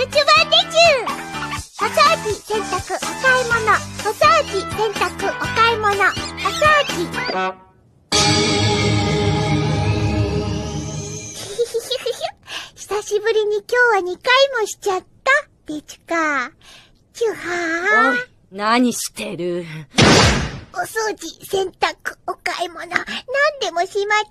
ルチュ版でューお掃除、洗濯、お買い物。お掃除、洗濯、お買い物。お掃除。久しぶりに今日は2回もしちゃった。デちゅか。ちゅはおい、何してるお掃除、洗濯、お買い物。何でもしまっ